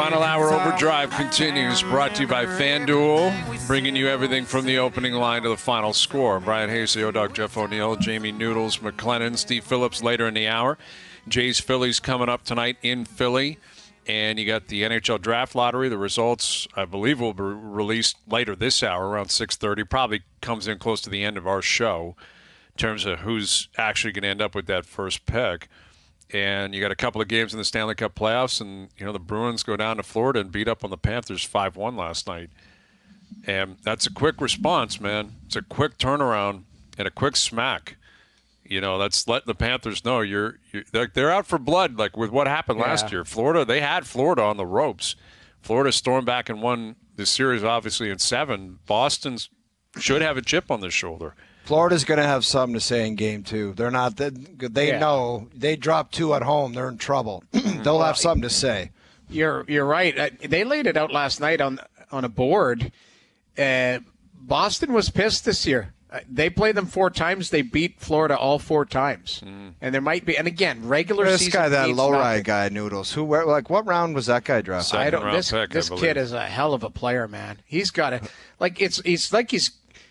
Final hour overdrive continues, brought to you by FanDuel, bringing you everything from the opening line to the final score. Bryan Hayes, the O-Dog, Jeff O'Neill, Jamie Noodles, McLennan, Steve Phillips later in the hour. Jay's Phillies coming up tonight in Philly. And you got the NHL Draft Lottery. The results, I believe, will be released later this hour, around 6.30. Probably comes in close to the end of our show in terms of who's actually going to end up with that first pick and you got a couple of games in the Stanley Cup playoffs, and you know the Bruins go down to Florida and beat up on the Panthers five one last night, and that's a quick response, man. It's a quick turnaround and a quick smack. You know, that's letting the Panthers know you're, you're they're, they're, out for blood, like with what happened yeah. last year. Florida, they had Florida on the ropes. Florida stormed back and won the series, obviously in seven. Boston's should have a chip on their shoulder. Florida's going to have something to say in game two. They're not. They, they yeah. know they drop two at home. They're in trouble. They'll well, have something to say. You're you're right. Uh, they laid it out last night on on a board. Uh, Boston was pissed this year. Uh, they played them four times. They beat Florida all four times. Mm. And there might be, and again, regular this season. guy, that Lohrei guy, Noodles. Who, like, what round was that guy drafted? I don't. This, pick, this kid is a hell of a player, man. He's got it. Like it's, he's like he's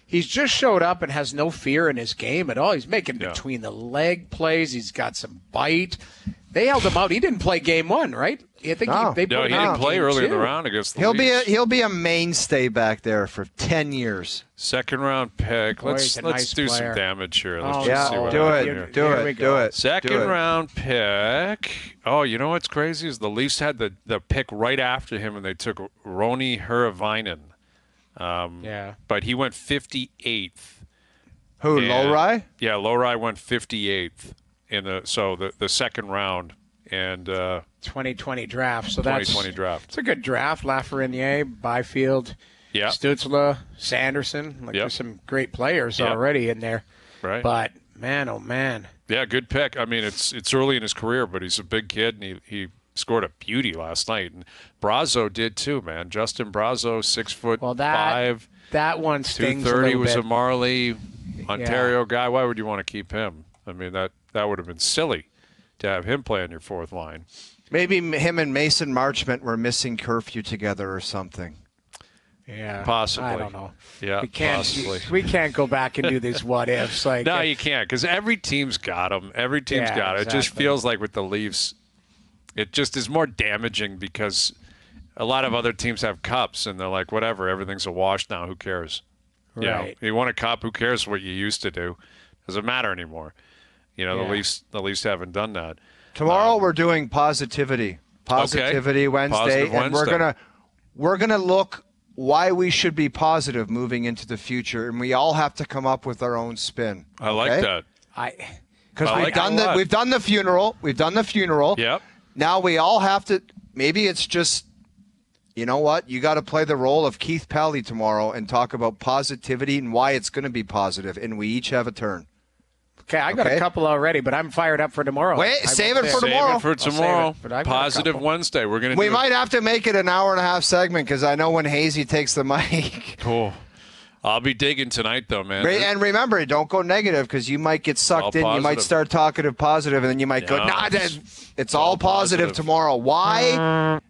he's just showed up and has no fear in his game at all. He's making yeah. between the leg plays. He's got some bite. They held him out. He didn't play game one, right? I think no. he, they no, he didn't play early in the round against the He'll Leafs. be a, he'll be a mainstay back there for ten years. Second round pick. Boy, let's let's nice do player. some damage here. Let's oh, yeah, do it, do it, do it. Second do it. round pick. Oh, you know what's crazy is the Leafs had the the pick right after him, and they took Roni Hirvonen. Um, yeah, but he went 58th who, Lohrei? Yeah, Lohrei went 58th in the so the, the second round and uh, 2020 draft. So 2020 that's draft. It's a good draft. Lafreniere, Byfield, yeah, Stützle, Sanderson. Like yep. there's some great players yep. already in there. Right. But man, oh man. Yeah, good pick. I mean, it's it's early in his career, but he's a big kid and he he scored a beauty last night. And Brazeau did too, man. Justin Brazeau, six foot well, that, five. That one stings. Two thirty was bit. a Marley Ontario yeah. guy. Why would you want to keep him? I mean that that would have been silly to have him play on your fourth line. Maybe him and Mason Marchment were missing curfew together or something. Yeah, possibly. I don't know. Yeah, we can't. Possibly. We can't go back and do these what ifs. Like no, you can't because every team's got them. Every team's yeah, got it. Exactly. It just feels like with the Leafs, it just is more damaging because a lot of other teams have cups and they're like, whatever, everything's a wash now. Who cares? Right. You, know, you want a cup? who cares what you used to do? Doesn't matter anymore. You know, yeah. the Leafs the Leafs haven't done that. Tomorrow um, we're doing positivity. Positivity okay. Wednesday, Positive and Wednesday. we're gonna we're gonna look why we should be positive moving into the future, and we all have to come up with our own spin. I like that. I because we've like done the we've done the funeral. We've done the funeral. Yep. Now we all have to. Maybe it's just you know what? You got to play the role of Keith Pelley tomorrow and talk about positivity and why it's going to be positive, and we each have a turn. Okay, I got okay. a couple already, but I'm fired up for tomorrow. Wait, save it for tomorrow. Save it for tomorrow. It, Positive Wednesday. We're gonna. We might have to make it an hour and a half segment because I know when Hazy takes the mic. Cool. I'll be digging tonight, though, man. And remember, don't go negative because you might get sucked in. You might start talking of positive, and then you might go, "Nah, it's, it's all, all positive, positive tomorrow." Why?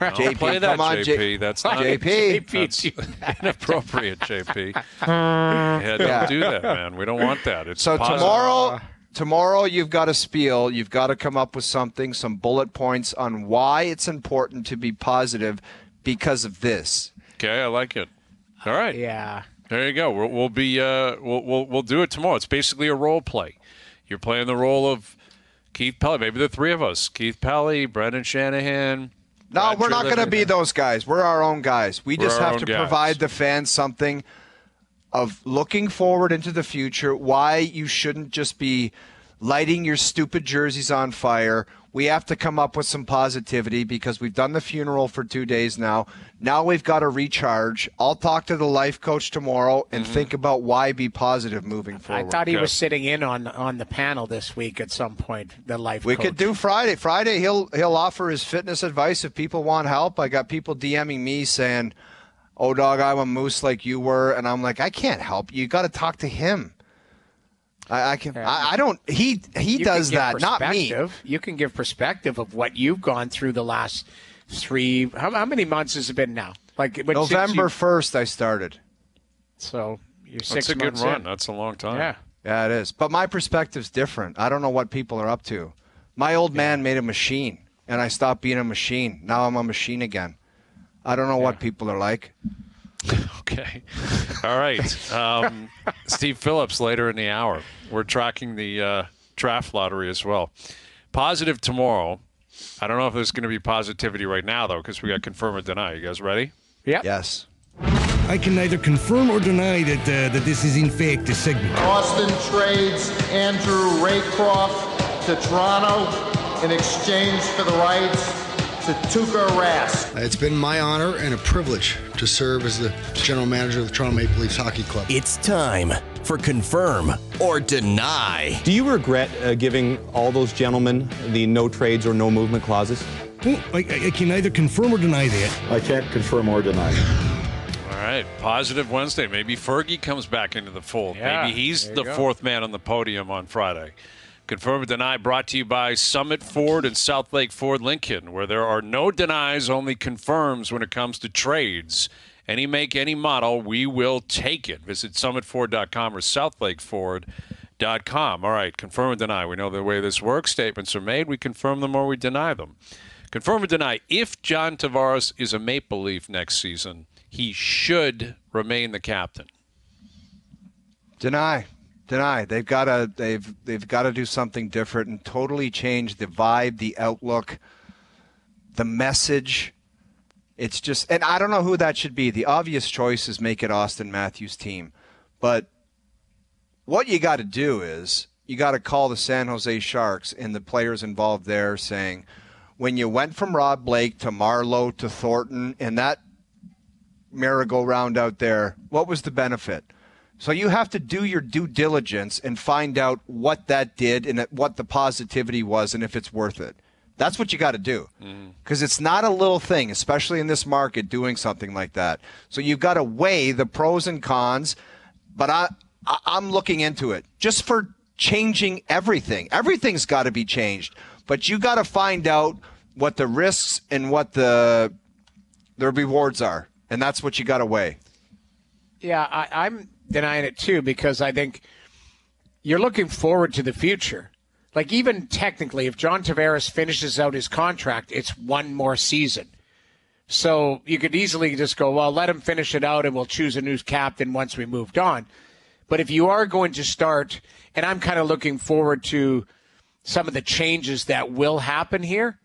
JP, play that, come on, JP. That's not JP. That's inappropriate, JP. yeah, don't yeah. do that, man. We don't want that. It's so positive. tomorrow. Tomorrow you've got a spiel. You've got to come up with something, some bullet points on why it's important to be positive because of this. Okay, I like it. All right. Yeah. There you go. We'll, we'll be uh, we'll, we'll we'll do it tomorrow. It's basically a role play. You're playing the role of Keith Pelley. Maybe the three of us: Keith Pelley, Brendan Shanahan, no, we're not going to be those guys. We're our own guys. We just have to guys. provide the fans something of looking forward into the future, why you shouldn't just be lighting your stupid jerseys on fire. We have to come up with some positivity because we've done the funeral for two days now. Now we've got to recharge. I'll talk to the life coach tomorrow and mm-hmm. think about why be positive moving forward. I thought he was sitting in on on the panel this week at some point. The life. We coach. could do Friday. Friday he'll he'll offer his fitness advice if people want help. I got people DMing me saying, "Oh dog, I'm a moose like you were," and I'm like, I can't help you. You got to talk to him. I, I can. Yeah. I, I, don't. He he you does that, not me. You can give perspective of what you've gone through the last three. How, how many months has it been now? Like November first, I started. So you're six That's a good run. In. That's a long time. Yeah. Yeah, it is. But my perspective's different. I don't know what people are up to. My old man made a machine, and I stopped being a machine. Now I'm a machine again. I don't know yeah. what people are like. okay. All right. Um, Steve Phillips later in the hour. We're tracking the uh, draft lottery as well. Positive tomorrow. I don't know if there's going to be positivity right now, though, because we got confirm or deny. You guys ready? Yeah. Yes. I can neither confirm or deny that uh, that this is in fact a segment. Austin trades Andrew Raycroft to Toronto in exchange for the rights to Tuukka Rask. It's been my honor and a privilege to serve as the general manager of the Toronto Maple Leafs Hockey Club. It's time for confirm or deny. Do you regret uh, giving all those gentlemen the no trades or no movement clauses? Well, I, I can neither confirm or deny that. I can't confirm or deny All right, positive Wednesday. Maybe Fergie comes back into the fold. Yeah, Maybe he's the go. fourth man on the podium on Friday. Confirm or deny brought to you by Summit Ford and South Lake Ford Lincoln, where there are no denies, only confirms when it comes to trades. Any make, any model, we will take it. Visit summitford.com or southlakeford.com. All right, confirm or deny. We know the way this works. Statements are made. We confirm them or we deny them. Confirm or deny. If John Tavares is a Maple Leaf next season, he should remain the captain. Deny. Deny. They've got to they've they've got to do something different and totally change the vibe, the outlook, the message. It's just and I don't know who that should be. The obvious choice is make it Auston Matthews team. But what you got to do is you got to call the San Jose Sharks and the players involved there saying when you went from Rob Blake to Marleau to Thornton and that merry-go-round out there, what was the benefit? So you have to do your due diligence and find out what that did and what the positivity was and if it's worth it. That's what you got to do. Because mm. it's not a little thing, especially in this market, doing something like that. So you've got to weigh the pros and cons. But I, I I'm looking into it just for changing everything. Everything's got to be changed. But you got to find out what the risks and what the the rewards are and that's what you got to weigh. Yeah, I, I'm denying it too because I think you're looking forward to the future. Like even technically, if John Tavares finishes out his contract, it's one more season. So you could easily just go, well, let him finish it out, and we'll choose a new captain once we moved on. But if you are going to start, and I'm kind of looking forward to some of the changes that will happen here,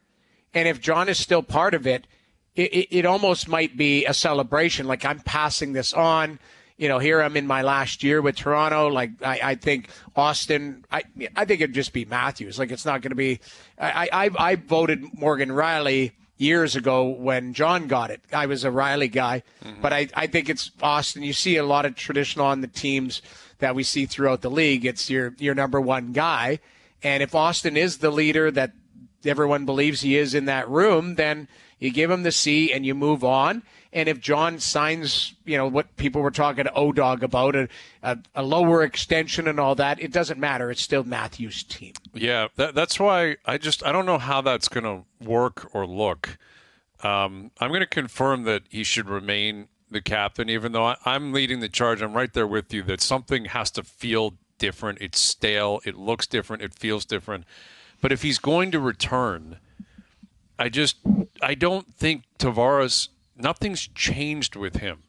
and if John is still part of it, it, it, almost might be a celebration. Like I'm passing this on. You know, here I'm in my last year with Toronto. Like I, I think Auston, I I think it'd just be Matthews. Like it's not going to be. I, I I voted Morgan Rielly years ago when John got it. I was a Rielly guy, mm-hmm. but I, I think it's Auston. You see a lot of traditional on the teams that we see throughout the league. It's your your number one guy, and if Auston is the leader that everyone believes he is in that room, then you give him the C and you move on. And if John signs, you know, what people were talking to O-Dog about, a, a, a, lower extension and all that, it doesn't matter. It's still Matthews' team. Yeah, that, that's why I just, I don't know how that's going to work or look. Um, I'm going to confirm that he should remain the captain, even though I, I'm leading the charge. I'm right there with you that something has to feel different. It's stale. It looks different. It feels different. But if he's going to return – I just I don't think Tavares nothing's changed with him.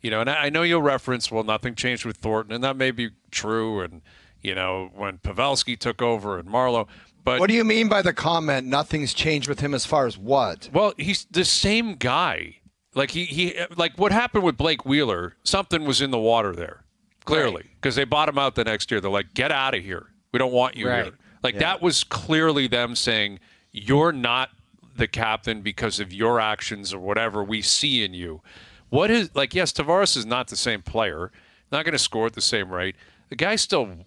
You know, and I, know you'll reference well nothing changed with Thornton, and that may be true. And you know when Pavelski took over and Marleau, but what do you mean by the comment? Nothing's changed with him as far as what? Well, he's the same guy. Like he he like what happened with Blake Wheeler? Something was in the water there, clearly, because right. they bought him out the next year. They're like, get out of here. We don't want you right. here. Like yeah. that was clearly them saying you're not the captain because of your actions or whatever we see in you. What is like? Yes, Tavares is not the same player, not going to score at the same rate. The guy still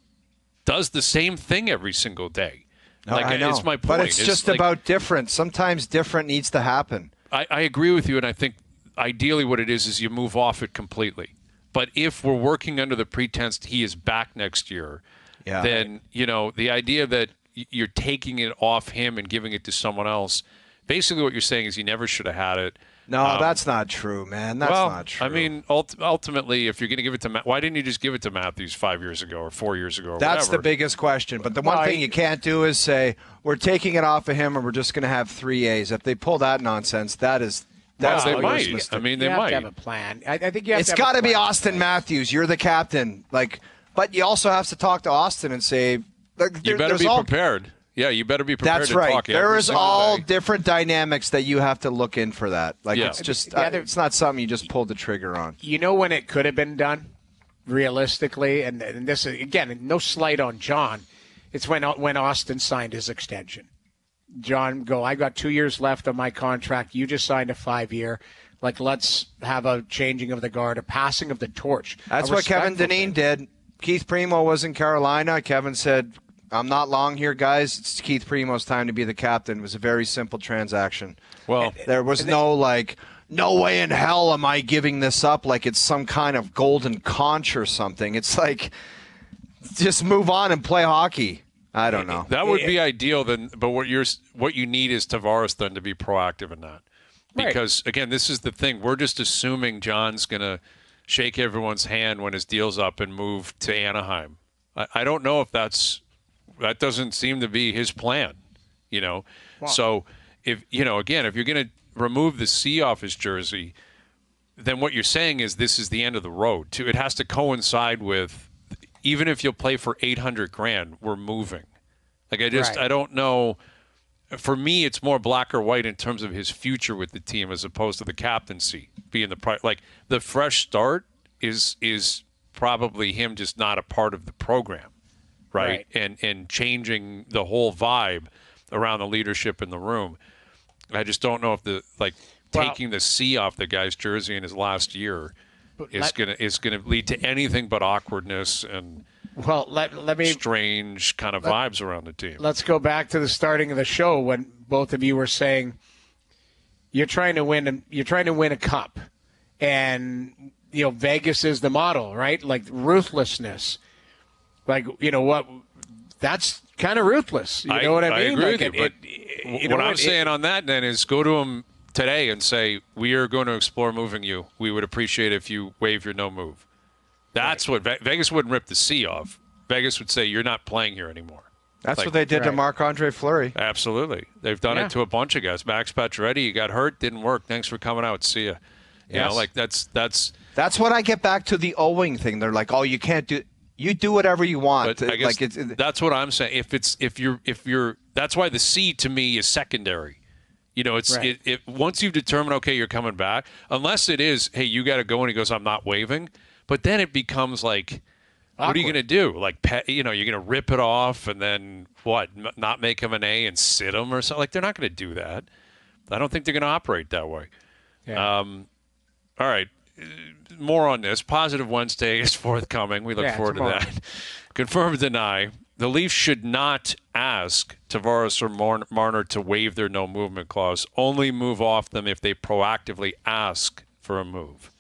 does the same thing every single day. Like, I know. It's my point. But it's, it's just like, about different. Sometimes different needs to happen. I, I agree with you, and I think ideally what it is is you move off it completely. But if we're working under the pretense he is back next year, yeah. then you know the idea that you're taking it off him and giving it to someone else basically what you're saying is he never should have had it. No, um, that's not true, man. That's well, not true. I mean, ult- ultimately, if you're going to give it to Matt, why didn't you just give it to Matthews five years ago or four years ago? that's whatever? the biggest question. But the one thing you can't do is say we're taking it off of him and we're just going to have three A's. If they pull that nonsense, that is that's well, they might. I mean, they you might have, have a plan. I, I think you have. It's got to be Auston Matthews. You're the captain. Like, but you also have to talk to Auston and say, like, you better be all, prepared. Yeah, you better be prepared. That's right. There is all day. different dynamics that you have to look in for that. Like, yeah. it's just uh, it's not something you just pull the trigger on. You know when it could have been done, realistically, and, and this is again no slight on John. It's when when Auston signed his extension. John, go. I got two years left on my contract. You just signed a five year. Like, let's have a changing of the guard, a passing of the torch. That's what Kevin Dineen did. Keith Primeau was in Carolina. Kevin said, I'm not long here, guys. It's Keith Primeau's time to be the captain. It was a very simple transaction. Well, there was no like, no way in hell am I giving this up like it's some kind of golden conch or something. It's like, just move on and play hockey. I don't know. That would be ideal. Then, but what you're what you need is Tavares then to be proactive in that, because right. again, this is the thing. We're just assuming John's going to shake everyone's hand when his deal's up and move to Anaheim. I, I don't know if that's that doesn't seem to be his plan. You know, wow. so if you know again, if you're going to remove the C off his jersey, then what you're saying is this is the end of the road. Too, it has to coincide with even if you'll play for 800 grand, we're moving. Like I just right. I don't know. For me, it's more black or white in terms of his future with the team as opposed to the captaincy being the pri- like the fresh start is is probably him just not a part of the program, right? right? And and changing the whole vibe around the leadership in the room. I just don't know if the like well, taking the C off the guy's jersey in his last year is let, gonna is gonna lead to anything but awkwardness and well let let me strange kind of let, vibes around the team. Let's go back to the starting of the show when both of you were saying you're trying to win you're trying to win a cup and you know Vegas is the model, right? Like ruthlessness. Like you know what that's kind of ruthless. You know what I mean? I agree like with you, it, but it, you what I'm saying on that then is go to them today and say, we are going to explore moving you. We would appreciate if you waive your no move. That's right. what Vegas wouldn't rip the C off. Vegas would say, you're not playing here anymore. That's like, what they did right. to Marc Andre Fleury. Absolutely. They've done yeah. it to a bunch of guys. Max Pacioretty, you got hurt, didn't work. Thanks for coming out. See ya. You yes. know, like that's that's that's what I get back to the owing thing. They're like, oh, you can't do you do whatever you want. But I guess like it's, that's what I'm saying. If it's if you're if you're that's why the C to me is secondary. You know, it's right. it, it, once you've determined, okay, you're coming back. Unless it is, hey, you got to go, and he goes, I'm not waving. But then it becomes like, Awkward. what are you going to do? Like, you know, you're going to rip it off, and then what? Not make him an A and sit him or something? Like, they're not going to do that. I don't think they're going to operate that way. Yeah. Um, all right, more on this. Positive Wednesday is forthcoming. We look yeah, forward to that. Confirm, deny the Leafs should not ask Tavares or Marner to waive their no movement clause. Only move off them if they proactively ask for a move.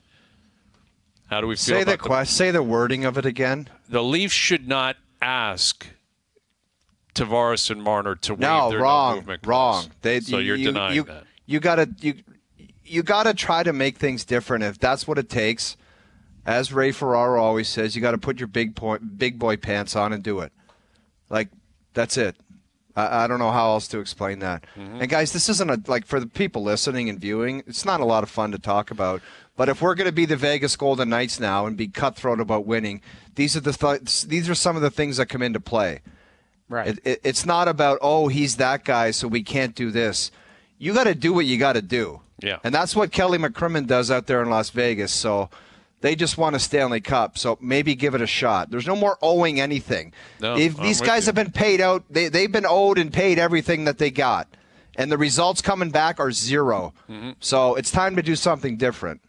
How do we feel? Say the, the say the wording of it again. The Leafs should not ask Tavares and Marner to waive no, their wrong, no movement clause. Wrong. They, so you're you, denying you, that. You gotta you you gotta try to make things different if that's what it takes. As Ray Ferraro always says, you got to put your big point, big boy pants on and do it. Like that's it. I, I don't know how else to explain that. Mm-hmm. And guys, this isn't a like for the people listening and viewing. It's not a lot of fun to talk about. But if we're going to be the Vegas Golden Knights now and be cutthroat about winning, these are the th- these are some of the things that come into play. Right. It, it, it's not about oh he's that guy so we can't do this. You got to do what you got to do. Yeah. And that's what Kelly McCrimmon does out there in Las Vegas. So they just won a Stanley Cup, so maybe give it a shot. There's no more owing anything. No, if these guys you. have been paid out, they, they've been owed and paid everything that they got. And the results coming back are 0 mm-hmm. So it's time to do something different.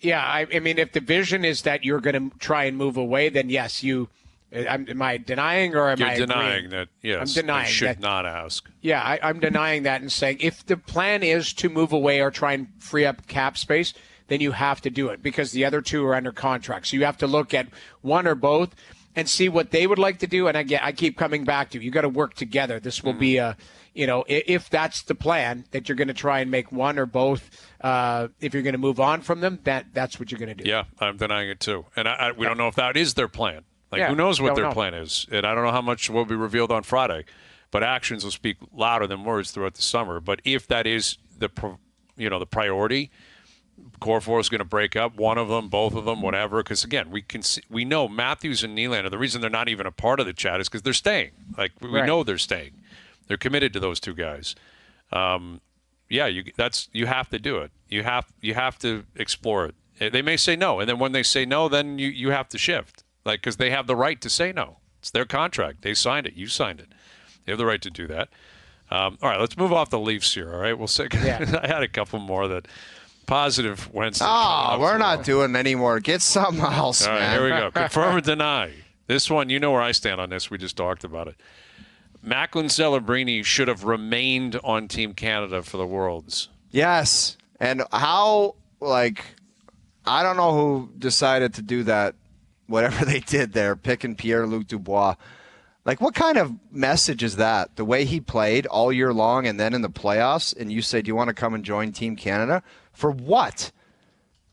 Yeah, I, I mean, if the vision is that you're going to try and move away, then yes, you. I'm, am I denying or am You're I denying agreeing? that? Yes, I'm denying. should that, not ask. Yeah, I, I'm denying that and saying if the plan is to move away or try and free up cap space, then you have to do it because the other two are under contract. So you have to look at one or both. and see what they would like to do. And I get, I keep coming back to you You got to work together. This will be a, you know, if that's the plan that you're going to try and make one or both. Uh, if you're going to move on from them, that that's what you're going to do. Yeah, I'm denying it too, and I, I, we don't know if that is their plan. Like, yeah, who knows what their know. plan is? And I don't know how much will be revealed on Friday. But actions will speak louder than words throughout the summer. But if that is the, you know, the priority, core four is going to break up. One of them, both of them, whatever. Because again, we can see, we know Matthews and Nylander. The reason they're not even a part of the chat is because they're staying. Like we right. know they're staying. They're committed to those two guys. Um, yeah, you that's you have to do it. You have you have to explore it. Eh, they may say no, and then when they say no, then you you have to shift. Like because they have the right to say no. It's their contract. They signed it. You signed it. They have the right to do that. Um, all right, let's move off the Leafs here. All right, we'll say yeah. I had a couple more that positive Wednesday. Oh, we're not doing anymore. Get something else. All right, man. here we go. Confirm or deny. This one, you know where I stand on this. We just talked about it. Macklin Celebrini should have remained on Team Canada for the Worlds. Yes, and how like I don't know who decided to do that. Whatever they did there, picking Pierre Luc Dubois. Like, what kind of message is that? The way he played all year long and then in the playoffs, and you say, Do you want to come and join Team Canada? For what?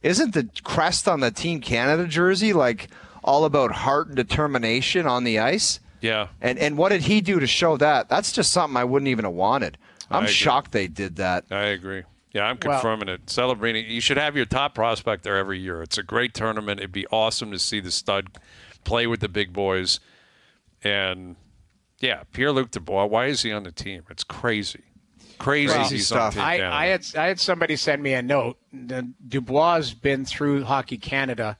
Isn't the crest on the Team Canada jersey like all about heart and determination on the ice? Yeah. And and what did he do to show that? That's just something I wouldn't even have wanted. I'm shocked they did that. I agree. Yeah, I'm confirming well, it. Celebrini, you should have your top prospect there every year. It's a great tournament. It'd be awesome to see the stud play with the big boys. And yeah, Pierre Luc Dubois, why is he on the team? It's crazy. Crazy well, stuff. I, I, had I had somebody send me a note. Dubois has been through Hockey Canada,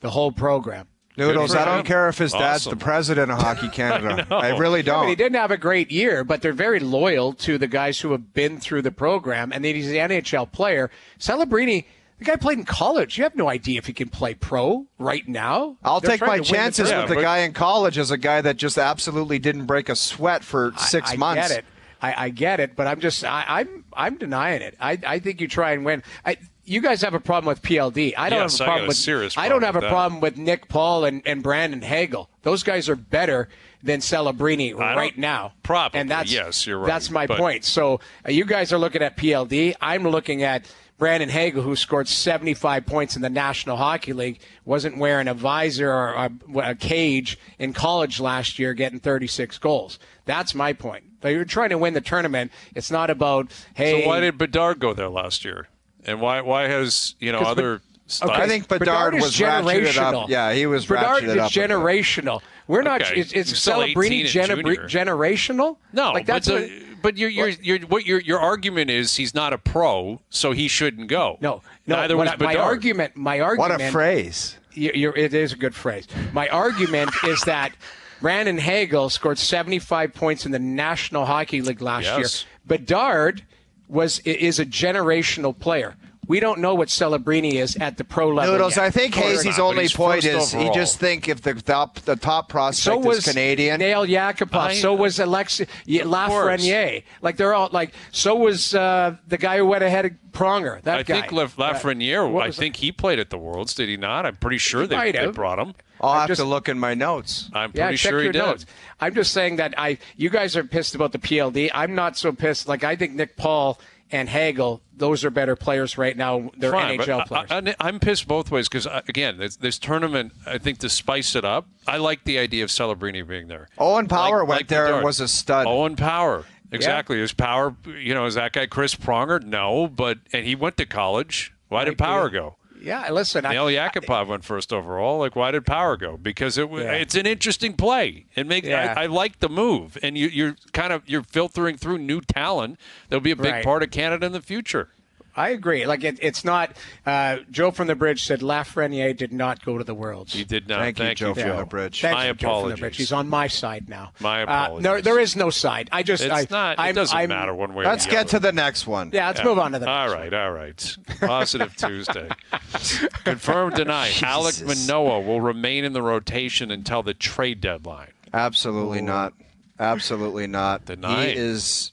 the whole program. Noodles, I don't care if his awesome. dad's the president of Hockey Canada. I, I, really don't. he didn't have a great year, but they're very loyal to the guys who have been through the program, and then he's an NHL player. Celebrini – the guy played in college. You have no idea if he can play pro right now. I'll They're take my chances with the guy in college as a guy that just absolutely didn't break a sweat for six I, I months. I get it. I, I, get it, but I'm just I, am I'm, I'm denying it. I, I think you try and win. I, you guys have a problem with PLD. I don't yes, have a problem with serious. I don't have a problem with Nick Paul and, and Brandon Hagel. Those guys are better than Celebrini right now. Probably. And that's yes, you're right. That's my but... point. So uh, you guys are looking at PLD. I'm looking at Brandon Hagel, who scored 75 points in the National Hockey League, wasn't wearing a visor or a, a cage in college last year, getting 36 goals. That's my point. But you're trying to win the tournament. It's not about hey. So why did Bedard go there last year? And why why has you know other? Okay. I think Bedard, Bedard was generational. Up. Yeah, he was Bedard is generational. We're not. Okay. It's, it's Celebrini gener- generational. No, like that's but, the, but you're, you're, you're, what your your argument is he's not a pro, so he shouldn't go. No, no. Neither was I, my argument. My argument. What a phrase! You, it is a good phrase. My argument is that Brandon Hagel scored 75 points in the National Hockey League last yes. year. Bedard was is a generational player. We don't know what Celebrini is at the pro level. Noodles, yet. I think Hazy's only point is overall. he just think if the top, the top prospect so was is Canadian. Nail Yakupov. So was Alexi Lafreniere. Like they're all like. So was uh, the guy who went ahead of Pronger. That I guy. think Lafreniere. I think he played at the Worlds. Did he not? I'm pretty sure they, they brought him. I'll I'm have just, to look in my notes. I'm pretty yeah, sure he did. Notes. I'm just saying that I. You guys are pissed about the PLD. I'm not so pissed. Like I think Nick Paul and Hagel, those are better players right now. They're Fine, NHL players. I, am pissed both ways because, uh, again, this, this, tournament, I think to spice it up, I like the idea of Celebrini being there. Owen Power like, went like there and was a stud. Owen Power. Exactly. Yeah. His power, you know, is that guy Chris Pronger? No, but and he went to college. Why did Power go? Yeah, listen. Nail Yakupov went first overall. Like, why did Power go? Because it yeah. it's an interesting play. It makes yeah. I, I, like the move, and you, you're kind of you're filtering through new talent. That'll be a big right. part of Canada in the future. I agree. Like it, it's not. Uh, Joe from the Bridge said Lafreniere did not go to the Worlds. He did not. Thank, Thank you, Joe from the Bridge. Thank my you, apologies. Joe from the Bridge. He's on my side now. My apologies. Uh, no, there is no side. I just. It's I, not. It I'm, doesn't I'm, matter one way. Let's get to the next one. Yeah, let's yeah. move on to the. All right, all right. Positive Tuesday. Confirmed, tonight. Alek Manoah will remain in the rotation until the trade deadline. Absolutely Ooh. not. Absolutely not. Denied. He is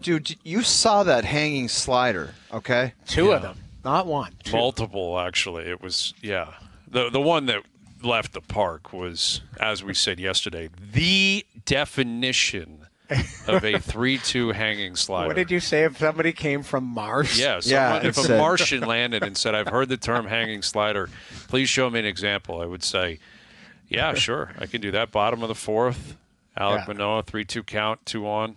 dude, you saw that hanging slider, okay? Two yeah. of them, not one. Two. Multiple, actually. It was, yeah. The the one that left the park was, as we said yesterday, the definition of a 3-2 hanging slider. What did you say if somebody came from Mars? Yeah, someone, yeah if a Martian landed and said, "I've heard the term hanging slider. Please show me an example." I would say, "Yeah, sure, I can do that." Bottom of the fourth, Alek yeah. Manoah, three-two count, two on.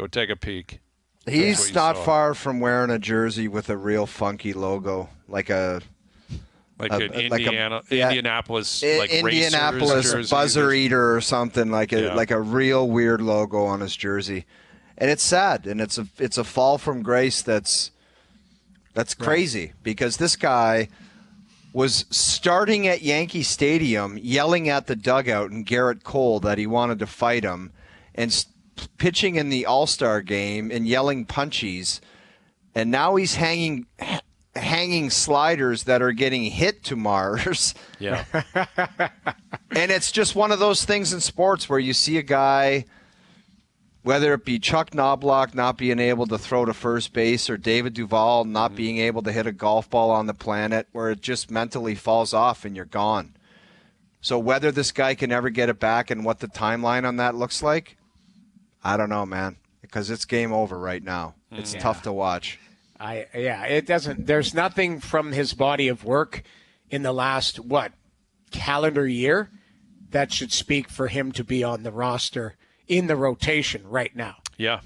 Go take a peek. He's not saw. far from wearing a jersey with a real funky logo, like a like an Indiana, like a, yeah, Indianapolis, like Indianapolis buzzer eater or something like a yeah. like a real weird logo on his jersey, and it's sad, and it's a it's a fall from grace that's that's crazy right. because this guy was starting at Yankee Stadium, yelling at the dugout and Gerrit Cole that he wanted to fight him, and pitching in the All Star game and yelling punchies, and now he's hanging hanging sliders that are getting hit to Mars. Yeah. and it's just one of those things in sports where you see a guy, whether it be Chuck Knoblauch not being able to throw to first base or David Duval not mm-hmm. being able to hit a golf ball on the planet, where it just mentally falls off and you're gone. So whether this guy can ever get it back and what the timeline on that looks like, I don't know, man, because it's game over right now. It's yeah. tough to watch. I yeah, it doesn't. There's nothing from his body of work in the last what calendar year that should speak for him to be on the roster in the rotation right now. Yeah.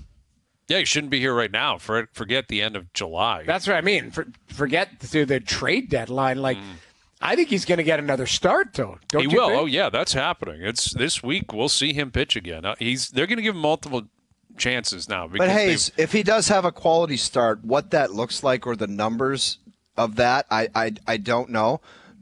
Yeah, he shouldn't be here right now. For forget the end of July. That's what I mean. For, forget through the trade deadline. Like, mm. I think he's going to get another start, though. Don't he will. Think? Oh yeah, that's happening. It's this week. We'll see him pitch again. Uh, he's they're going to give him multiple chances now. But Hayes, if he does have a quality start, what that looks like or the numbers of that, I, I, I don't know.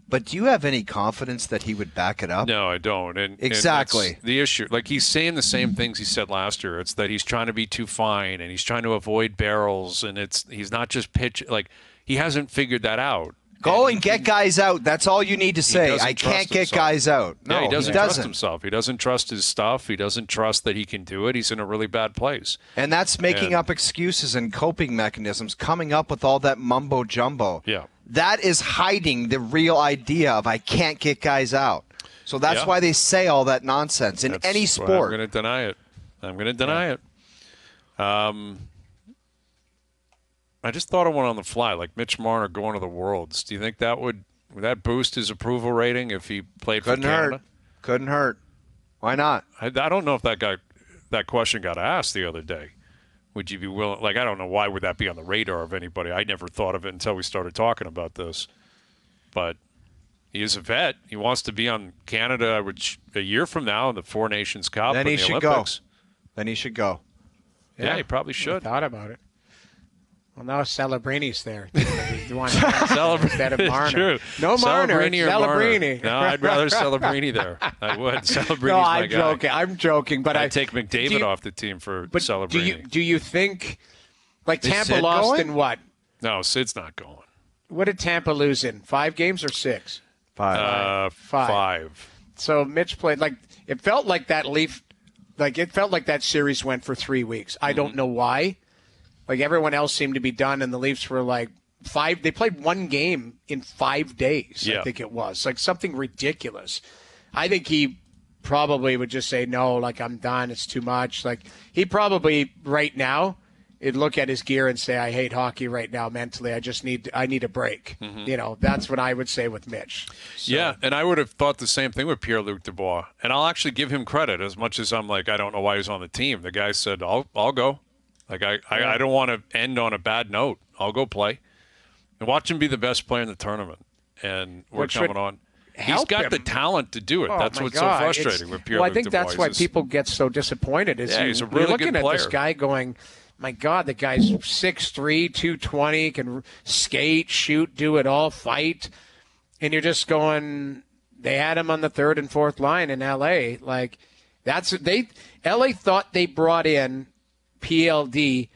But do you have any confidence that he would back it up? No, I don't. And exactly and the issue, like he's saying the same things he said last year. It's that he's trying to be too fine and he's trying to avoid barrels, and it's he's not just pitch like he hasn't figured that out. Go and, and get guys out. That's all you need to say. I can't get himself. guys out. No, yeah, he doesn't, he doesn't trust himself. He doesn't trust his stuff. He doesn't trust that he can do it. He's in a really bad place. And that's making and, up excuses and coping mechanisms, coming up with all that mumbo jumbo. Yeah. That is hiding the real idea of I can't get guys out. So that's yeah. why they say all that nonsense in that's any sport. I'm going to deny it. I'm going to deny yeah. it. Um, I just thought of one on the fly, like Mitch Marner going to the Worlds. Do you think that would would that boost his approval rating if he played Couldn't for Canada? Hurt. Couldn't hurt. Why not? I, I don't know if that got that question got asked the other day. Would you be willing? Like, I don't know why would that be on the radar of anybody. I never thought of it until we started talking about this. But he is a vet. He wants to be on Canada which, a year from now in the Four Nations Cup. Then he the should Olympics. go. Then he should go. Yeah, yeah he probably should. I thought about it. Well, now Celebrini's there. You want instead of Marner. No Marner. Celebrini or Celebrini. No, I'd rather Celebrini there. I would. Celebrini's no, I'm joking. Guy. I'm joking, but I'd I take McDavid you, off the team for but Celebrini. Do you do you think like Tampa lost going? in what? No, Sid's not going. What did Tampa lose in? Five games or six? Five. Uh, five. five. So Mitch played like it felt like that Leaf, like it felt like that series went for three weeks. I mm-hmm. don't know why. Like everyone else seemed to be done, and the Leafs were like five. They played one game in five days. Yeah. I think it was like something ridiculous. I think he probably would just say no. Like I'm done. It's too much. Like he probably right now he'd look at his gear and say, "I hate hockey right now mentally. I just need I need a break." Mm-hmm. You know, that's what I would say with Mitch. So. Yeah, and I would have thought the same thing with Pierre Luc Dubois. And I'll actually give him credit as much as I'm like I don't know why he's on the team. The guy said, "I'll I'll go." Like I, I, I don't want to end on a bad note. I'll go play and watch him be the best player in the tournament. And we're Which coming on. He's got him. the talent to do it. Oh, That's what's God. so frustrating it's, with Pierre. Well, I think that's why people get so disappointed. Is yeah, you, he's a really you're looking at this guy going, my God, the guy's 6'3", 220, can skate, shoot, do it all, fight, and you're just going. They had him on the third and fourth line in L.A. Like that's they. L.A. thought they brought in PLD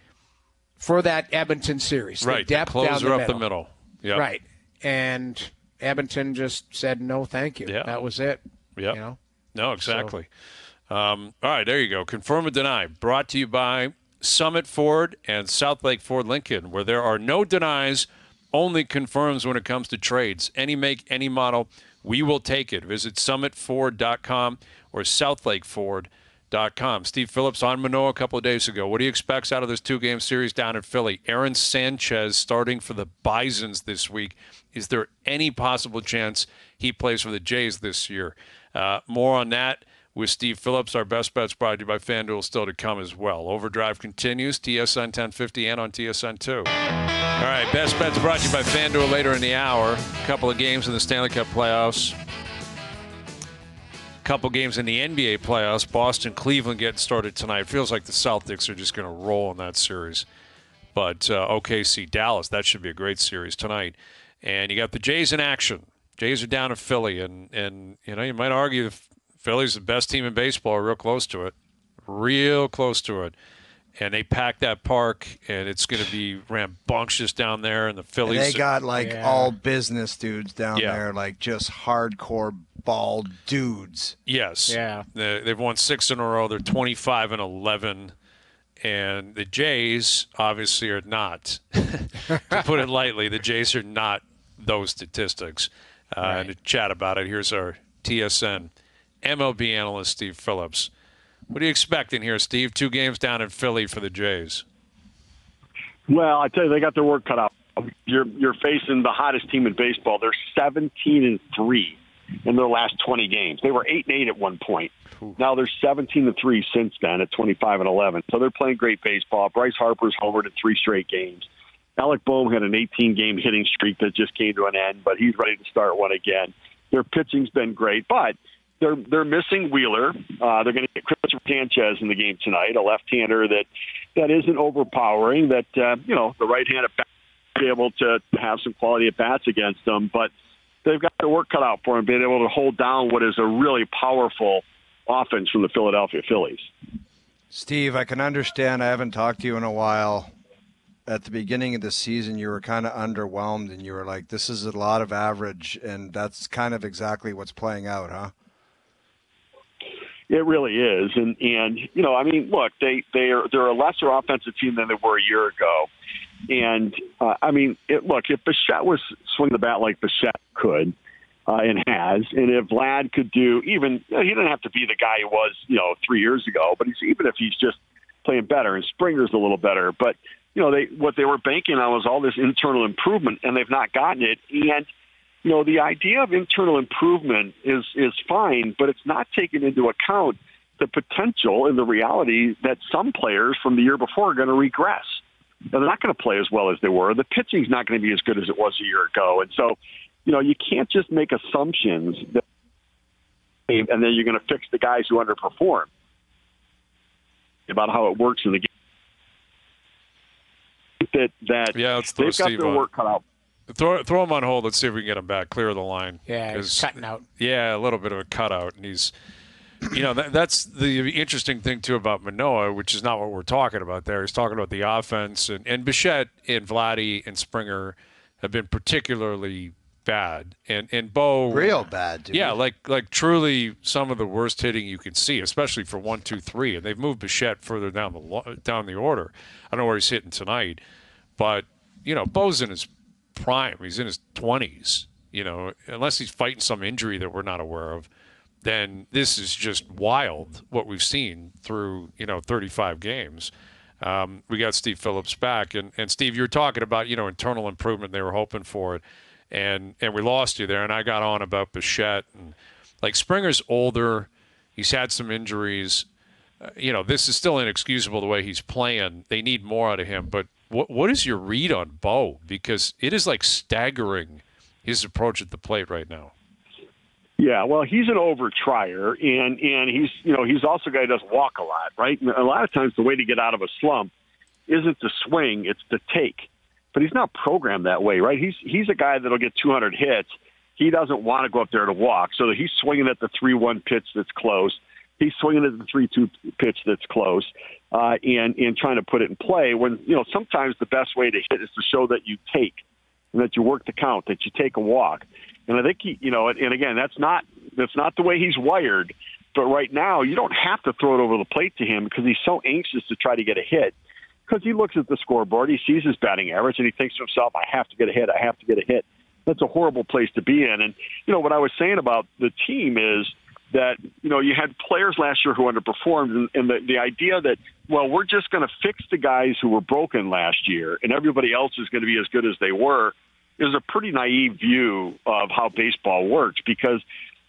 for that Edmonton series. Right, the depth closer the up middle. the middle. Yep. Right, and Edmonton just said no, thank you. Yeah. that was it. Yeah, you know? no, exactly. So. Um, all right, there you go. Confirm or deny. Brought to you by Summit Ford and South Lake Ford Lincoln, where there are no denies, only confirms when it comes to trades. Any make, any model We will take it. Visit summitford.com or southlakeford.com. Steve Phillips on Manoah a couple of days ago. What do you expect out of this two game series down in Philly? Aaron Sanchez starting for the Bisons this week. Is there any possible chance he plays for the Jays this year? Uh, more on that with Steve Phillips. Our best bets brought to you by FanDuel still to come as well. Overdrive continues, TSN 1050 and on TSN 2. All right, best bets brought to you by FanDuel later in the hour. A couple of games in the Stanley Cup playoffs. Couple games in the NBA playoffs. Boston, Cleveland getting started tonight. Feels like the Celtics are just going to roll in that series. But uh, OKC, Dallas, that should be a great series tonight. And you got the Jays in action. Jays are down in Philly, and and you know you might argue Philly's the best team in baseball, real close to it, real close to it. And they packed that park, and it's going to be rambunctious down there. And the Phillies. And they got like yeah. all business dudes down yeah. there, like just hardcore bald dudes. Yes. Yeah. They've won six in a row. They're 25 and 11 and the Jays obviously are not. to put it lightly, the Jays are not those statistics. Uh, right. And to chat about it, here's our TSN MLB analyst Steve Phillips. What are you expecting here, Steve? Two games down in Philly for the Jays. Well, I tell you, they got their work cut out. You're you're facing the hottest team in baseball. They're 17 and three in their last 20 games. They were eight and eight at one point. Now they're 17 and three since then at 25 and 11. So they're playing great baseball. Bryce Harper's homered in three straight games. Alec Bohm had an 18 game hitting streak that just came to an end, but he's ready to start one again. Their pitching's been great, but they're they're missing Wheeler. Uh, they're going to get Christopher Sanchez in the game tonight, a left-hander that that isn't overpowering. That uh, you know the right-handed be able to have some quality at bats against them, but they've got their work cut out for them, being able to hold down what is a really powerful offense from the Philadelphia Phillies. Steve, I can understand. I haven't talked to you in a while. At the beginning of the season, you were kind of underwhelmed, and you were like, "This is a lot of average," and that's kind of exactly what's playing out, huh? It really is, and and you know, I mean, look, they they are they're a lesser offensive team than they were a year ago, and uh, I mean, it, look, if Bichette was swing the bat like Bichette could, uh, and has, and if Vlad could do even, you know, he didn't have to be the guy he was, you know, three years ago, but he's even if he's just playing better, and Springer's a little better, but you know, they what they were banking on was all this internal improvement, and they've not gotten it, and you know, the idea of internal improvement is is fine, but it's not taken into account the potential and the reality that some players from the year before are going to regress. They're not going to play as well as they were. The pitching's not going to be as good as it was a year ago, and so, you know, you can't just make assumptions that, and then you're going to fix the guys who underperform about how it works in the game. That that yeah, they've got their work cut out Throw, throw him on hold. Let's see if we can get him back. Clear the line. Yeah, he's cutting out. Yeah, a little bit of a cutout, and he's, you know, that, that's the interesting thing too about Manoah, which is not what we're talking about there. He's talking about the offense, and and Bichette and Vladdy and Springer have been particularly bad, and and Bo real bad. Dude. Yeah, like like truly some of the worst hitting you can see, especially for one, two, three, and they've moved Bichette further down the down the order. I don't know where he's hitting tonight, but you know, Bo's in his prime. He's in his 20s. You know, unless he's fighting some injury that we're not aware of, then this is just wild what we've seen through you know 35 games. Um, we got Steve Phillips back, and and Steve, you were talking about you know internal improvement. They were hoping for it, and and we lost you there. And I got on about Bichette and like Springer's older. He's had some injuries. Uh, you know, this is still inexcusable the way he's playing. They need more out of him, but what what is your read on Bo? Because it is like staggering his approach at the plate right now. Yeah, well, he's an over trier, and and he's you know he's also a guy who does walk a lot, right? And a lot of times the way to get out of a slump isn't to swing; it's to take. But he's not programmed that way, right? He's he's a guy that'll get 200 hits. He doesn't want to go up there to walk, so he's swinging at the three-one pitch that's close. He's swinging at the three-two pitch that's close uh, and and trying to put it in play. When you know sometimes the best way to hit is to show that you take and that you work the count, that you take a walk. And I think he, you know, and again, that's not that's not the way he's wired. But right now, you don't have to throw it over the plate to him because he's so anxious to try to get a hit. Because he looks at the scoreboard, he sees his batting average, and he thinks to himself, "I have to get a hit. I have to get a hit." that's a horrible place to be in. And you know what I was saying about the team is that you know you had players last year who underperformed, and, and the the idea that well we're just going to fix the guys who were broken last year, and everybody else is going to be as good as they were, is a pretty naive view of how baseball works because.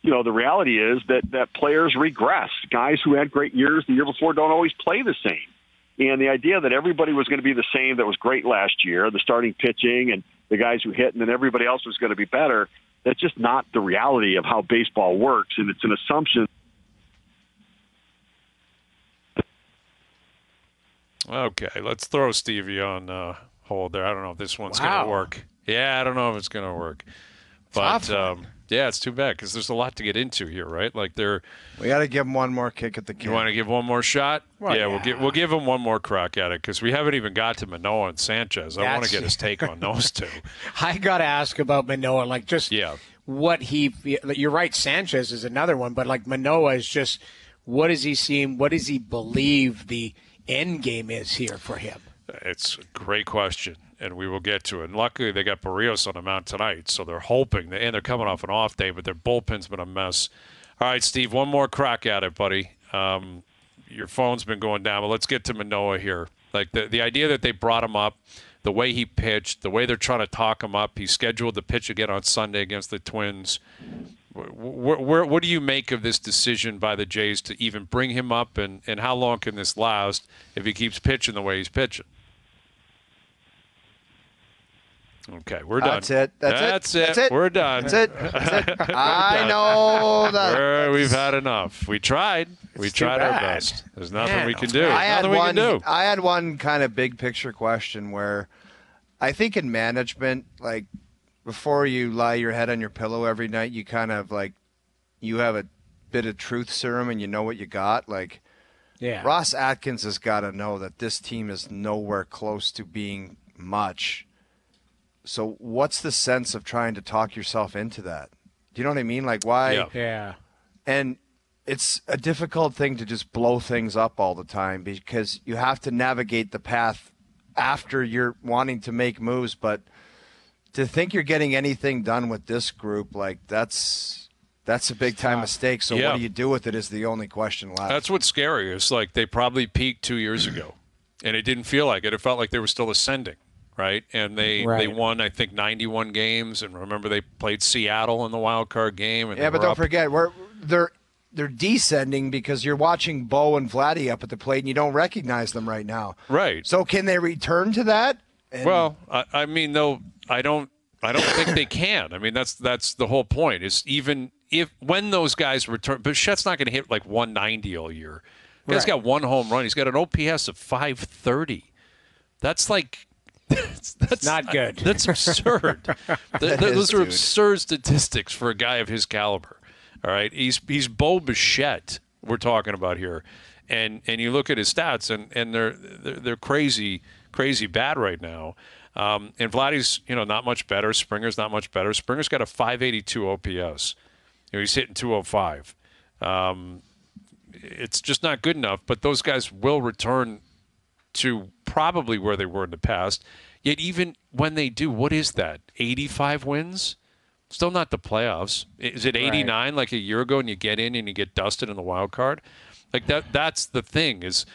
You know, the reality is that that players regress. Guys who had great years the year before don't always play the same. And the idea that everybody was going to be the same that was great last year, the starting pitching and the guys who hit, and then everybody else was going to be better, that's just not the reality of how baseball works, and it's an assumption. Okay, let's throw Stevie on uh, hold there. I don't know if this one's wow. going to work. Yeah, I don't know if it's going to work. But um, yeah, it's too bad because there's a lot to get into here, right? Like they're we got to give them one more kick at the can. You want to give one more shot? Well, yeah, yeah, we'll give we'll give them one more crack at it because we haven't even got to Manoah and Sanchez. I want to get his take on those two. I got to ask about Manoah, like just yeah. what he. You're right, Sanchez is another one, but like Manoah is just what is he seeing? What does he believe the end game is here for him? It's a great question and we will get to it. And luckily, they got Berrios on the mound tonight, so they're hoping, and they're coming off an off day, but their bullpen's been a mess. All right, Steve, one more crack at it, buddy. Um, your phone's been going down, but let's get to Manoah here. Like the the idea that they brought him up, the way he pitched, the way they're trying to talk him up. He's scheduled to pitch again on Sunday against the Twins. Where, where, what do you make of this decision by the Jays to even bring him up, and, and how long can this last if he keeps pitching the way he's pitching? Okay, we're done. That's it. That's, That's it. it. That's it. We're done. That's it. That's it. I know that. We're, we've had enough. We tried. It's we tried our best. There's nothing Man, we can do. I had nothing one. we can do. I had one kind of big picture question where I think in management, like before you lie your head on your pillow every night, you kind of like you have a bit of truth serum and you know what you got. Like yeah. Ross Atkins has got to know that this team is nowhere close to being much so what's the sense of trying to talk yourself into that? Do you know what I mean? Like why? Yeah. yeah. And it's a difficult thing to just blow things up all the time because you have to navigate the path after you're wanting to make moves, but to think you're getting anything done with this group, like that's that's a big time mistake. So Yeah. what do you do with it is the only question left. That's what's scary. It's like they probably peaked two years ago, and it didn't feel like it. It felt like they were still ascending, right? And they they won, I think, 91 games. And remember, they played Seattle in the wild card game. And yeah, but don't up- forget we're they're they're descending because you're watching Bo and Vladdy up at the plate and you don't recognize them right now. Right. So can they return to that? And- Well, I, I mean, though, I don't, I don't think they can. I mean, that's that's the whole point. Is even if when those guys return, but Bichette's not going to hit like 190 all year. Guy's Right. got one home run. He's got an OPS of 530. That's like. That's, that's Not good. That's absurd. Th- th- is, those are dude. absurd statistics for a guy of his caliber. All right, he's he's Bo Bichette. We're talking about here, and and you look at his stats, and and they're they're, they're crazy crazy bad right now. Um, and Vladdy's you know not much better. Springer's not much better. Springer's got a 582 OPS. You know, he's hitting 205. Um, it's just not good enough. But those guys will return to probably where they were in the past. Yet even when they do, what is that? 85 wins? Still not the playoffs. Is it 89 like a year ago and you get in and you get dusted in the wild card? Like that that's the thing is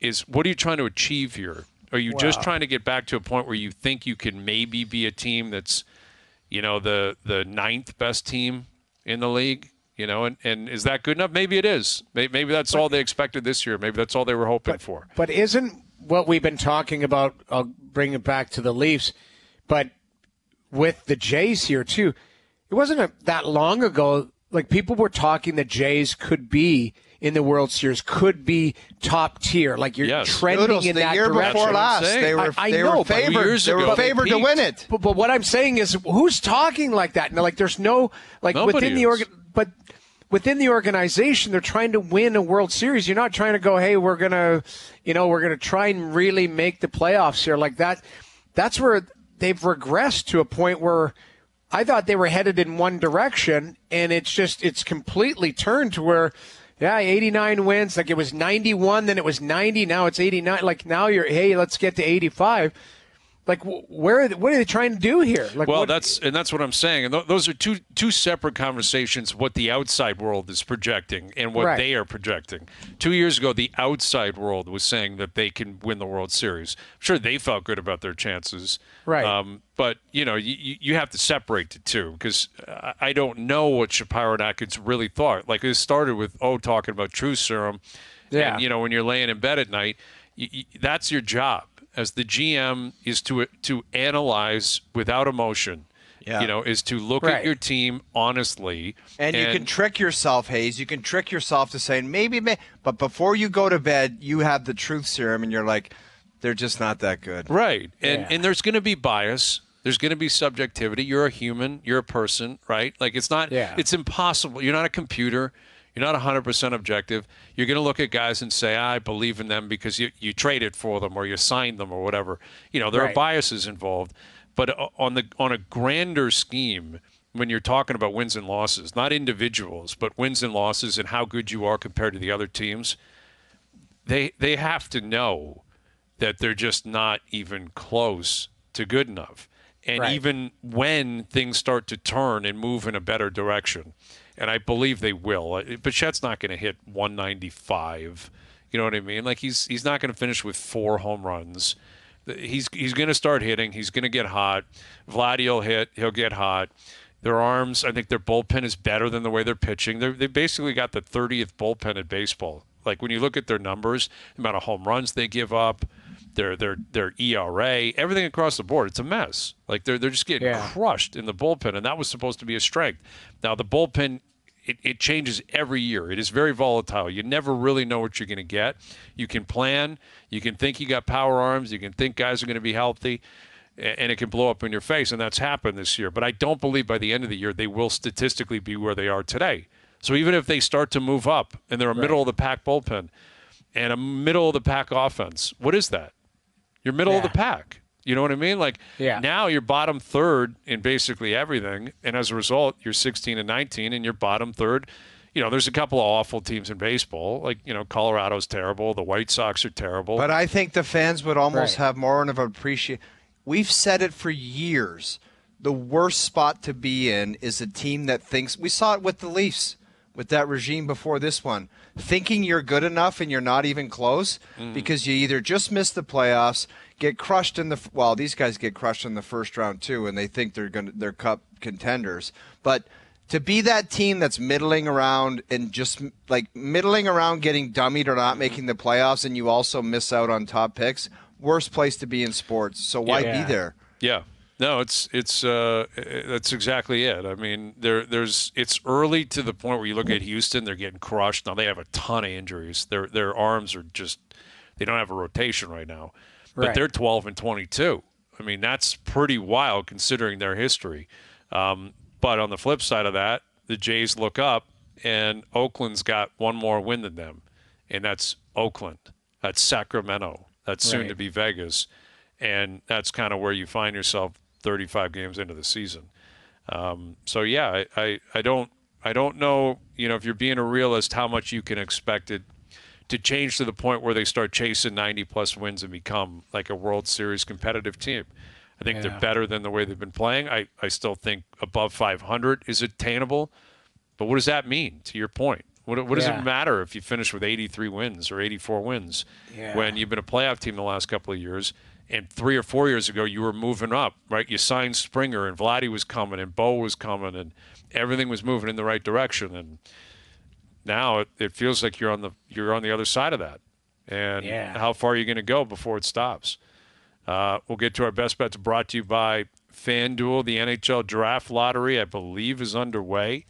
is what are you trying to achieve here? Are you just trying to get back to a point where you think you can maybe be a team that's you know the the ninth best team in the league? You know, and, and is that good enough? Maybe it is. May- Maybe that's all they expected this year. Maybe that's all they were hoping for. But isn't what we've been talking about? I'll bring it back to the Leafs, but with the Jays here too, it wasn't a, that long ago. Like people were talking, the Jays could be in the World Series, could be top tier. Like you're Yes. trending Noodles, in the that year direction. before what I'm last, they were I- I they know, were favored. years they ago were they favored to win it. But, but what I'm saying is, who's talking like that? No, like there's no like Nobody within the is. organ, but within the organization, they're trying to win a World Series. You're not trying to go, hey, we're gonna, you know, we're gonna try and really make the playoffs here. Like that, that's where they've regressed to a point where I thought they were headed in one direction, and it's just it's completely turned to where. Yeah, 89 wins. Like it was 91, then it was 90. Now it's 89. Like now you're, hey, let's get to 85 like where what are they trying to do here? Like well what, that's and that's what i'm saying and th- those are two two separate conversations what the outside world is projecting and what right. they are projecting. Two years ago the outside world was saying that they can win the world series. I'm sure they felt good about their chances right. um, but you know you, you have to separate the two because i don't know what shapiro and atkins really thought. Like it started with oh talking about truth serum yeah. and, you know when you're laying in bed at night you, you, that's your job as the GM is to to analyze without emotion. Yeah. You know, is to look right. at your team honestly. And, and, you can trick yourself, Hayes. You can trick yourself to saying maybe, maybe, but before you go to bed, you have the truth serum, and you're like, they're just not that good. Right. And yeah. and there's going to be bias. There's going to be subjectivity. You're a human. You're a person, right? Like it's not. Yeah. It's impossible. You're not a computer. You're not 100% objective. You're going to look at guys and say, I believe in them because you, you traded for them or you signed them or whatever. You know, there right. are biases involved. But uh, on the on a grander scheme, when you're talking about wins and losses, not individuals, but wins and losses and how good you are compared to the other teams, they they have to know that they're just not even close to good enough. And right. even when things start to turn and move in a better direction, and I believe they will. Uh, Bichette's not going to hit 195. You know what I mean? Like he's he's not going to finish with four home runs. He's he's going to start hitting. He's going to get hot. Vladdy will hit. He'll get hot. Their arms, I think their bullpen is better than the way they're pitching. They're, they basically got the 30th bullpen in baseball. Like when you look at their numbers, the amount of home runs they give up, their their their ERA, everything across the board, it's a mess. Like they're they're just getting yeah. crushed in the bullpen, and that was supposed to be a strength. Now the bullpen. It, it changes every year. It is very volatile. You never really know what you're going to get. You can plan. You can think you got power arms. You can think guys are going to be healthy and it can blow up in your face. And that's happened this year. But I don't believe by the end of the year they will statistically be where they are today. So even if they start to move up and they're a right. middle of the pack bullpen and a middle of the pack offense, what is that? You're middle yeah. of the pack. You know what I mean? Like yeah. now you're bottom third in basically everything, and as a result, you're 16 and 19, and you're bottom third. You know, there's a couple of awful teams in baseball. Like you know, Colorado's terrible. The White Sox are terrible. But I think the fans would almost right. have more of an appreciation. We've said it for years. The worst spot to be in is a team that thinks. We saw it with the Leafs with that regime before this one, thinking you're good enough and you're not even close mm. because you either just missed the playoffs, get crushed in the well, these guys get crushed in the first round too, and they think they're going to they're cup contenders, but. To be that team that's middling around and just like middling around getting dummied or not making the playoffs, and you also miss out on top picks, worst place to be in sports. So why yeah. be there? Yeah, no, it's it's uh, that's exactly it. I mean, there there's it's early to the point where you look at Houston, they're getting crushed. Now they have a ton of injuries. Their their arms are just they don't have a rotation right now. But right. they're 12 and 22. I mean, that's pretty wild considering their history. Um, but on the flip side of that, the Jays look up and Oakland's got one more win than them, and that's Oakland. That's Sacramento. That's soon right. to be Vegas. And that's kind of where you find yourself 35 games into the season. Um, so yeah, I, I, I don't I don't know you know if you're being a realist how much you can expect it to change to the point where they start chasing 90 plus wins and become like a World Series competitive team. I think yeah. they're better than the way they've been playing. I, I still think above 500 is attainable. But what does that mean to your point? What, what does yeah. it matter if you finish with 83 wins or 84 wins yeah. when you've been a playoff team the last couple of years and three or four years ago, you were moving up, right? You signed Springer, and Vladdy was coming, and Bo was coming, and everything was moving in the right direction. And now it, it feels like you're on the you're on the other side of that. And yeah. how far are you going to go before it stops? Uh, we'll get to our best bets. Brought to you by FanDuel. The NHL Draft Lottery, I believe, is underway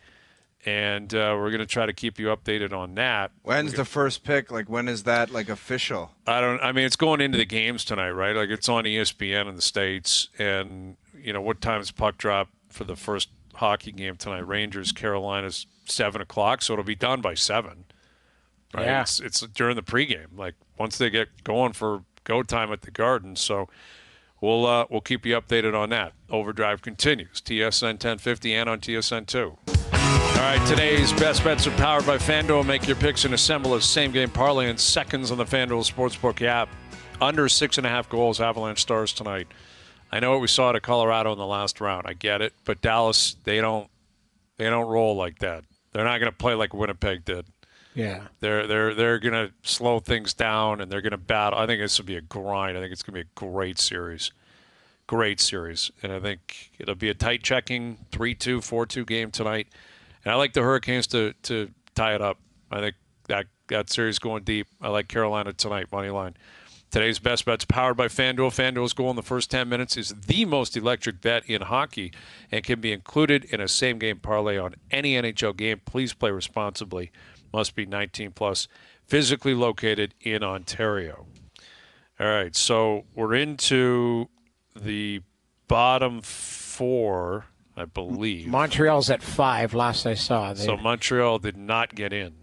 and uh, we're going to try to keep you updated on that. When's the first pick? Like when is that like official? I don't. I mean, it's going into the games tonight, right? Like it's on ESPN in the states, and you know what time is puck drop for the first hockey game tonight? Rangers Carolina's seven o'clock, so it'll be done by seven. Right? Yeah. It's, it's during the pregame. Like once they get going for go time at the Garden, so. We'll, uh, we'll keep you updated on that. Overdrive continues. TSN 1050 and on TSN 2. All right, today's best bets are powered by FanDuel. Make your picks and assemble a same game parlay in seconds on the FanDuel Sportsbook app. Under six and a half goals, Avalanche Stars tonight. I know what we saw at Colorado in the last round. I get it, but Dallas they don't they don't roll like that. They're not going to play like Winnipeg did. Yeah. They're they're they're going to slow things down and they're going to battle. I think this will be a grind. I think it's going to be a great series. Great series. And I think it'll be a tight checking 3-2, 4-2 game tonight. And I like the Hurricanes to to tie it up. I think that that series going deep. I like Carolina tonight money line. Today's best bets powered by FanDuel. FanDuel's goal in the first 10 minutes is the most electric bet in hockey and can be included in a same game parlay on any NHL game. Please play responsibly. Must be 19 plus. Physically located in Ontario. All right, so we're into the bottom four, I believe. Montreal's at five. Last I saw. They... So Montreal did not get in.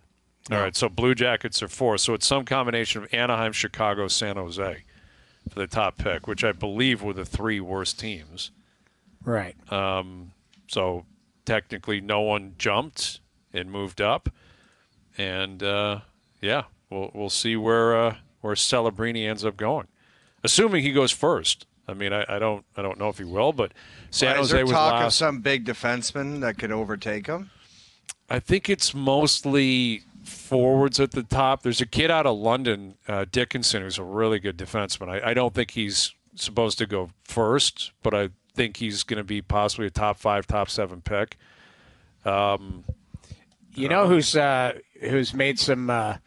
All right, so Blue Jackets are four. So it's some combination of Anaheim, Chicago, San Jose for the top pick, which I believe were the three worst teams. Right. Um, so technically, no one jumped and moved up, and uh, yeah, we'll we'll see where uh, where Celebrini ends up going, assuming he goes first. I mean, I, I don't I don't know if he will, but San well, Jose there was talk last. of some big defenseman that could overtake him. I think it's mostly forwards at the top. There's a kid out of London, uh, Dickinson, who's a really good defenseman. I, I, don't think he's supposed to go first, but I think he's going to be possibly a top five, top seven pick. Um, you know who's uh, who's made some uh,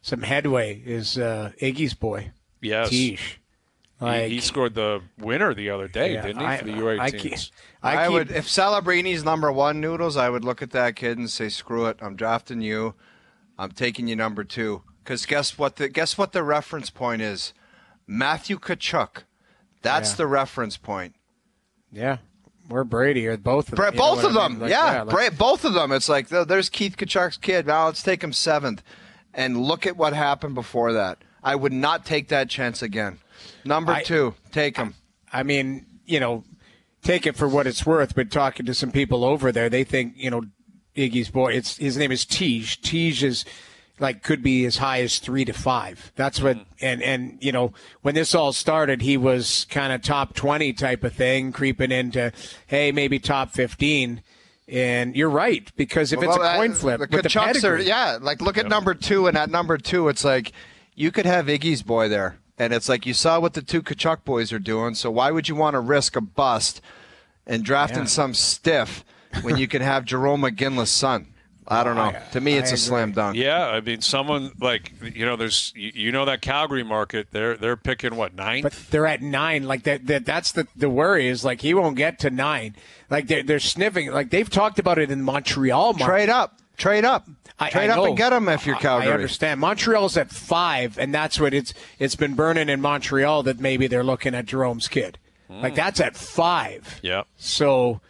some headway is uh, Iggy's boy. Yes, Tij. Like, he, he, scored the winner the other day, yeah, didn't he, I, for the U18s? I, keep, I, I keep, would, if Celebrini's number one, Noodles, I would look at that kid and say, "Screw it, I'm drafting you. I'm taking you number two. Because guess what? The guess what the reference point is? Matthew Tkachuk. That's yeah. the reference point. Yeah. We're Brady or both of them. both of them. I mean? like, yeah, yeah like, both of them. It's like there's Keith Tkachuk's kid. Now let's take him seventh, and look at what happened before that. I would not take that chance again. Number I, two, take him. I mean, you know, take it for what it's worth. But talking to some people over there, they think you know Iggy's boy. It's his name is Tij. Tij is like could be as high as three to five. That's what mm. and and you know when this all started, he was kind of top twenty type of thing, creeping into hey maybe top fifteen. And you're right because if well, it's a coin flip, the with the are, yeah. Like look at yep. number two, and at number two, it's like you could have Iggy's boy there, and it's like you saw what the two Tkachuk boys are doing. So why would you want to risk a bust and drafting yeah. some stiff? When you can have Jarome Iginla's son. I don't know. I, to me, it's I a slam dunk. Yeah, I mean, someone like you know, there's you, you, know that Calgary market. They're they're picking what nine? But they're at nine. Like that. that that's the the worry is like he won't get to nine. Like they're they're sniffing. Like they've talked about it in Montreal. Market. Trade up. Trade up. I, Trade up and get them if you're Calgary. I understand. Montreal's at five, and that's what it's it's been burning in Montreal that maybe they're looking at Jarome's kid. Mm. Like that's at five. Yeah. So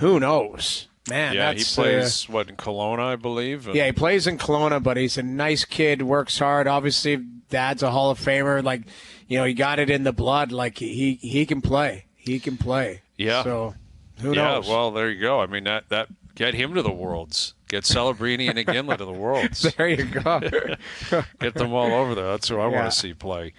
who knows? Man, yeah, he plays uh, what in Kelowna, I believe. And... Yeah, he plays in Kelowna, but he's a nice kid, works hard. Obviously, dad's a Hall of Famer. Like, you know, he got it in the blood. Like he he can play. He can play. Yeah. So who knows? yeah, knows? well, there you go. I mean, that that get him to the worlds. Get Celebrini and Iginla to the worlds. there you go. get them all over there. That's who I yeah. want to see play.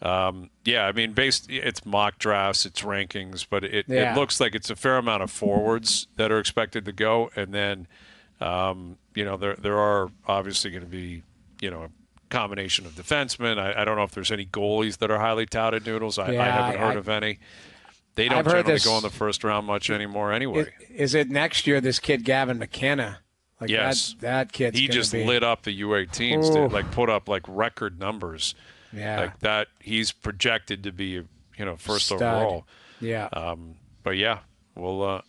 Um, yeah, I mean, based it's mock drafts, it's rankings, but it, yeah. it looks like it's a fair amount of forwards that are expected to go, and then um, you know there there are obviously going to be you know a combination of defensemen. I, I, don't know if there's any goalies that are highly touted. Noodles, I, yeah, I haven't heard I, of any. They don't generally this, go in the first round much anymore, anyway. Is, is it next year? This kid Gavin McKenna. Like yes, that, that kid. He just be... lit up the U18s, to, like put up like record numbers. Yeah. Like that, he's projected to be, you know, first Stud. overall. Yeah. Um, but yeah, we'll uh,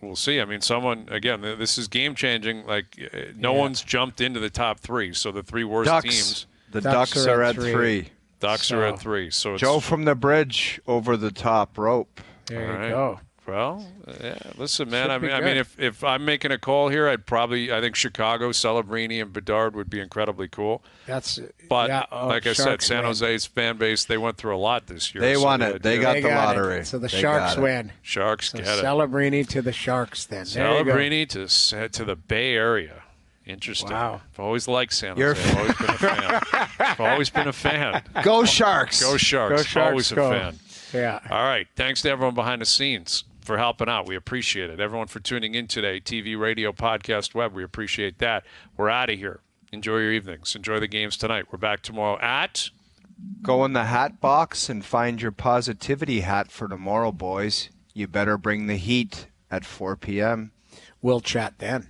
we'll see. I mean, someone again, this is game changing. Like uh, no yeah. one's jumped into the top three, so the three worst Ducks. teams. The Ducks, Ducks are, at three. three. Ducks so. are at three. So Joe from the bridge over the top rope. There you right. go. Well, yeah. Listen, man. I mean, I mean, if, if I'm making a call here, I'd probably I think Chicago, Celebrini, and Bedard would be incredibly cool. That's but yeah, oh, like I said, San Jose's fan base they went through a lot this year. They so won it. They got they the got lottery. It. So the they Sharks win. Sharks so get it. Celebrini to the Sharks then. Celebrini to to the Bay Area. Interesting. Wow. I've always liked San Jose. I've always been a fan. I've always been a fan. Go Sharks. Go Sharks. Go Sharks. Always a fan. Yeah. All right. Thanks to everyone behind the scenes for helping out. We appreciate it. Everyone for tuning in today, TV, radio, podcast, web. We appreciate that. We're out of here. Enjoy your evenings. Enjoy the games tonight. We're back tomorrow at. Go in the hat box and find your positivity hat for tomorrow, boys. You better bring the heat at 4 p.m. We'll chat then.